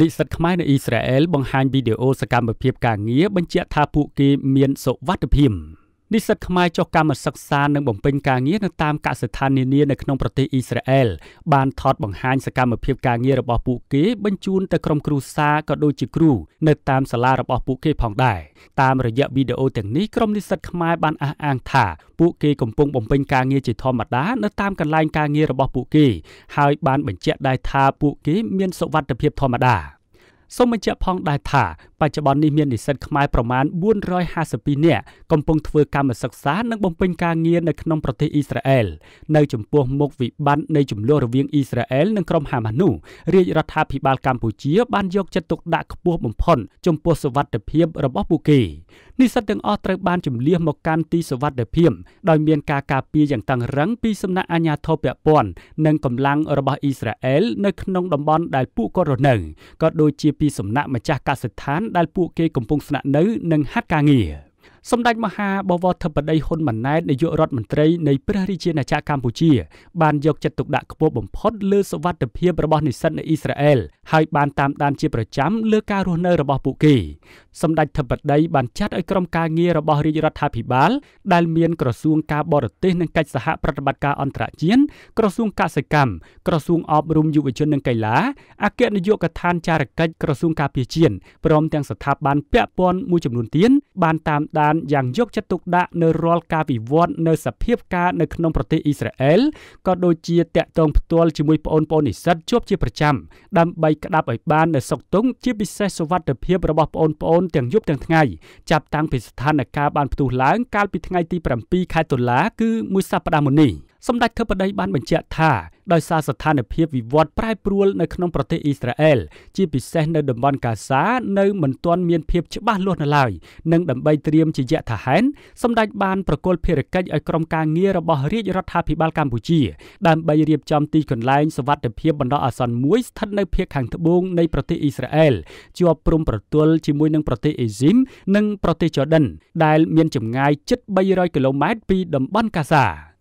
និស្សិតខ្មែរនៅអ៊ីស្រាអែលបង្ហាញវីដេអូសកម្មភាពការងារបញ្ជាក់ថាពួកគេមានសុវត្ថិភាព និស្សិតខ្មែរចុះកម្មសិក្សានិងបំពេញការងារនៅតាមកសិដ្ឋាននានានៅក្នុងប្រទេសអ៊ីស្រាអែលបានថតបង្ហាញសកម្មភាពការងាររបស់ពួកគេបញ្ជូនទៅក្រុមគ្រួសារក៏ដូចជាគ្រូនៅតាមសាលារបស់ពួកគេផងដែរតាមរយៈវីដេអូទាំងនេះក្រុមនិស្សិតខ្មែរបានអះអាងថាពួកគេកំពុងបំពេញការងារជាធម្មតានៅតាមកន្លែងការងាររបស់ពួកគេហើយបានបញ្ជាក់ដែរថាពួកគេមានសុវត្ថិភាពធម្មតា សូមបញ្ជាក់ផងដែរថាបច្ចុប្បន្ននេះមាននិស្សិតខ្មែរប្រមាណ452នាក់កំពុងធ្វើកម្មសិក្សានិងបំពេញការងារនៅក្នុងប្រទេសអ៊ីស្រាអែលនៅចំពោះមុខវិបត្តិនៃចំនួនរវាងអ៊ីស្រាអែលនិងក្រុមហាម៉ាស់នោះរាជរដ្ឋាភិបាលកម្ពុជាបានយកចិត្តទុកដាក់ខ្ពស់បំផុតចំពោះសុវត្ថិភាពរបស់ពួកគេនិស្សិតទាំងអស់ត្រូវបានជំនះមកកាន់ទីសុវត្ថិភាពដោយមានការការពារយ៉ាងតឹងរ៉ឹងពីសំណាក់អាជ្ញាធរពាក់ព័ន្ធនិងកម្លាំងរបស់អ៊ីស្រាអែលនៅក្នុងតំបន់ដែលពួកគាត់រស់នៅក៏ដូចជាពីសំណាក់ម្ចាស់កសិដ្ឋានដែលពួកគេកំពុងស្នាក់នៅនិងហាត់ការងារសម្ដេចមហាបវរធិបតីហ៊ុនម៉ាណែតនាយករដ្ឋមន្ត្រីនៃព្រះរាជាណាចក្រកម្ពុជា បានយកចិត្តទុកដាក់ខ្ពស់បំផុតលើសុវត្ថិភាពរបស់និស្សិតនៅអ៊ីស្រាអែលហើយបានតាមដានជាប្រចាំលើការរស់នៅរបស់ពួកគេ សម្ដេចធិបតីបានចាត់ឲ្យក្រុមការងាររបស់រាជរដ្ឋាភិបាល ដែលមានក្រសួងការបរទេសនិងកិច្ចសហប្រតិបត្តិការអន្តរជាតិក្រសួងកសិកម្មក្រសួងអប់រំយុវជននិងកីឡាអគ្គនាយកដ្ឋានចារកិច្ចក្រសួងការពារជាតិព្រមទាំងស្ថាប័នពាក់ព័ន្ធមួយចំនួនទៀតបានតាមដានយ៉ាងយកចិត្តទុកដាក់នៅរាល់ការវិវត្តនៅសភាពការនៅក្នុងប្រទេសអ៊ីស្រាអែលក៏ដូចជាតាក់ទងផ្ទាល់ជាមួយបងប្អូននិស្សិតជាប់ជាប្រចាំដើម្បីក្តាប់ឲ្យបាននៅសុខទុក្ខជាពិសេសសុវត្ថិភាពរបស់បងប្អូនទាំងយប់ទាំងថ្ងៃចាប់តាំងពីស្ថានភាពបានផ្ទុះឡើងកាលពីថ្ងៃទី7ខែតុលាគឺមួយសប្តាហ៍មុននេះ សម្ដេចធិបតីបានបញ្ជាក់ថាដោយសារស្ថានភាពវិវត្តប្រែប្រួលនៅក្នុងប្រទេសអ៊ីស្រាអែលជាពិសេសនៅតំបន់កាហ្សានៅមិនទាន់មានភាពច្បាស់លាស់នៅឡើយនិងដើម្បីត្រៀមជាយថាហេតុសម្ដេចបានប្រគល់ភារកិច្ចឲ្យក្រុមការងាររបស់រាជរដ្ឋាភិបាលកម្ពុជាដើម្បីរៀបចំទីកន្លែងសវត្ថិភាពបណ្ដោះអាសន្នមួយស្ថិតនៅភាគខាងត្បូងនៃប្រទេសអ៊ីស្រាអែលជាប់ព្រំប្រទល់ជាមួយនឹងប្រទេសអេស៊ីមនិងប្រទេសជ័រដិនដែលមានចម្ងាយជិត300គីឡូម៉ែត្រពីតំបន់កាហ្សា